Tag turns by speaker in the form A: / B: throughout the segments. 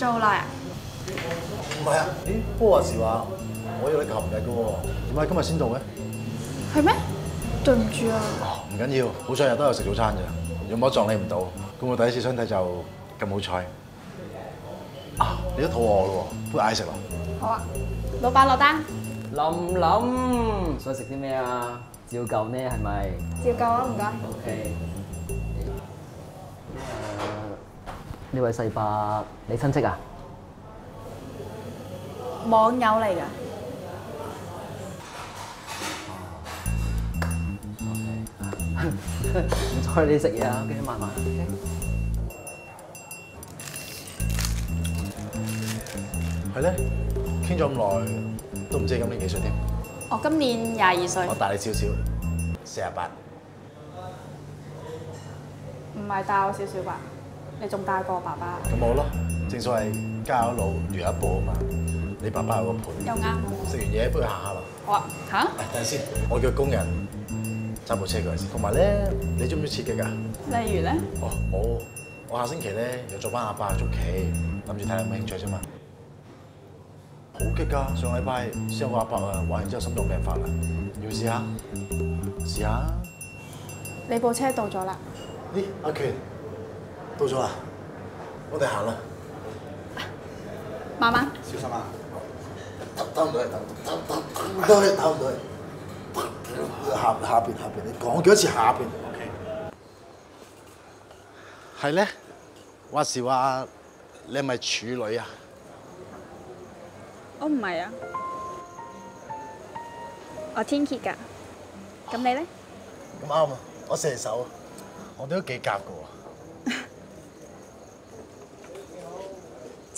A: 咗好耐啊？
B: 唔係啊，咦？不過話時話，我要你琴日嘅喎，點解今日先到嘅？
A: 係咩？對唔住啊，
B: 哦，唔緊要，好彩日都有食早餐咋，如果冇撞你唔到，咁我第一次身體就咁好彩。啊，你都肚餓咯喎，不如嗌食咯。
A: 好啊，老闆落單，
C: 林林，想食啲咩啊？照舊呢係咪
A: 照舊啊，唔該。
C: 呢位世伯，你親戚啊？
A: 網友嚟㗎，
C: 唔睬你食嘢啊，OK，慢慢。OK。
B: 係咧，傾咗咁耐，都唔知你今年幾歲添。
A: 我今年廿二歲
B: 我，大你少少，四廿八。
A: 唔係大我少少吧？你仲大過我爸爸，
B: 咁好咯，正所謂家有一老，如有一寶啊嘛。你爸爸有個伴，
A: 又啱。
B: 食完嘢不如行下啦。
A: 好啊，嚇？
B: 等陣先，我叫工人揸部車過嚟先。同埋咧，你中唔中意刺激啊？
A: 例如咧，
B: 哦，冇，我下星期咧又做班阿伯捉棋，諗住睇下有冇興趣啫嘛。好激㗎！上禮拜先有個阿伯啊，玩完之後心臟病發啦，要試下？試下？
A: 你部車到咗啦，
B: 咦，阿權到咗啊，我哋行啦。
A: 慢慢。
B: 小心啊！打打唔到嚟，打打打唔到。下下邊下邊，你講幾多次下邊？OK。係咧，話時話你係咪處女啊？
A: 我唔係啊，我天蝎㗎。咁你咧？
B: 咁啱啊！我射手，我哋都幾夾噶喎。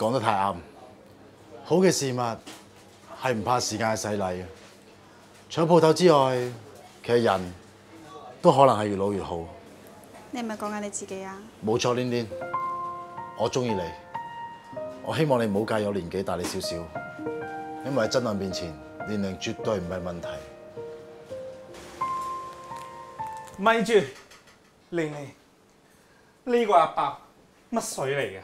B: 講得太啱，好嘅事物係唔怕時間嘅洗禮嘅。除咗鋪頭之外，其實人都可能係越老越好。
A: 你係咪講緊你自己啊？
B: 冇錯，黏黏，我中意你。我希望你唔好介意我年紀大你少少，因為喺真愛面前，年齡絕對唔係問題。
D: 咪住，玲玲，呢個阿伯乜水嚟嘅？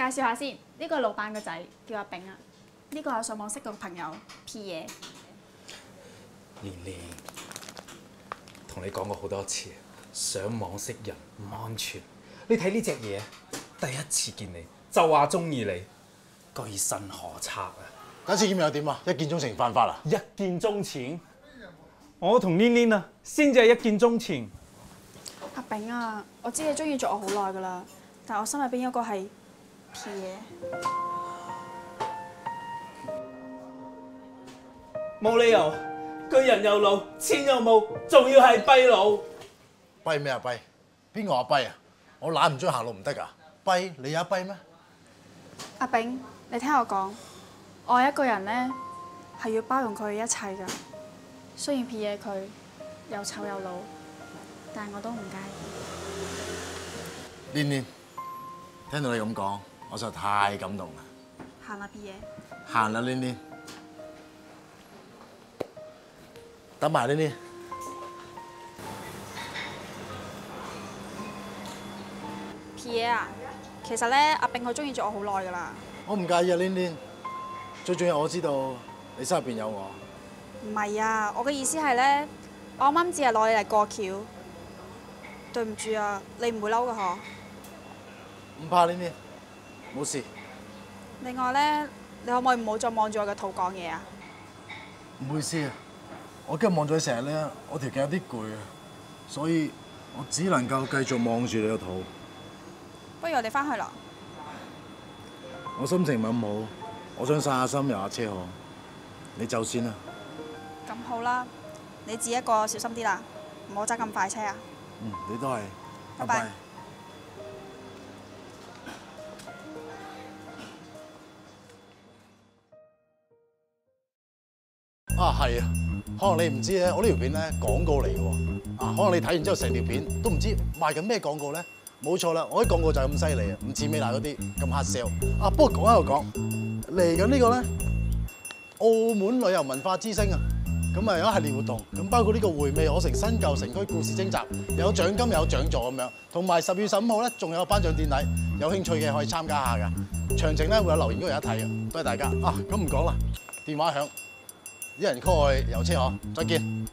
A: 介紹下先，呢個老闆個仔，叫阿炳啊。呢個係我上網識個朋友 P 嘢。
D: 年年，同你講過好多次，上網識人唔安全。你睇呢只嘢，第一次見你就話中意你，居身可測啊！
B: 第一次見面又點啊？一見鐘情犯法啊？
D: 一見鐘情，我同年年啊，先至係一見鐘情。
A: 阿炳啊，我知你中意咗我好耐㗎啦，但我心入邊有個係
D: 冇理由，巨人又老，錢又冇，仲要係跛佬。
B: 跛咩啊跛？邊個話跛啊？我懶唔中行路唔得㗎。跛你有跛咩？
A: 阿炳，你聽我講，愛一個人咧係要包容佢一切㗎。雖然撇嘢佢又醜又老，但係我都唔介意。
B: 念念，聽到你咁講，我實在太感動啦。
A: 行啦，P 嘢。
B: 行啦，黏黏。等埋黏黏。
A: P 嘢啊，其實咧阿炳佢中意咗我好耐噶啦。
B: 我唔介意啊，黏黏。最重要我知道你心入邊有我。
A: 唔係啊，我嘅意思係咧，我啱啱只係攞你嚟過橋。對唔住啊，你唔會嬲㗎嗬？
B: 唔怕黏黏，冇事。
A: 另外咧，你可唔可以唔好再望住我嘅肚講嘢啊？
B: 唔好意思啊，我今日望咗你成日咧，我條頸有啲攰啊，所以我只能夠繼續望住你個肚。
A: 不如我哋翻去啦。
B: 我心情唔係咁好，我想散下心，遊下車河。你走先啦。
A: 咁好啦，你自己一個小心啲啦，唔好揸咁快車啊！
B: 嗯，你都係，
A: 拜拜
B: 啊，係啊，可能你唔知咧，我呢條片咧廣告嚟嘅喎，啊，可能你睇完之後成條片都唔知賣緊咩廣告咧，冇錯啦，我啲廣告就係咁犀利啊，唔似美娜嗰啲咁黑 sell。啊，不過講喺度講，嚟緊呢個咧，澳門旅遊文化之星啊，咁啊有一系列活動，咁包括呢個回味我城新舊城區故事徵集，有獎金有獎座咁樣，同埋十月十五號咧仲有頒獎典禮，有興趣嘅可以參加下㗎，詳情咧會有留言嗰度有得睇嘅，多謝大家。啊，咁唔講啦，電話響。一人 call 我有車行，再見。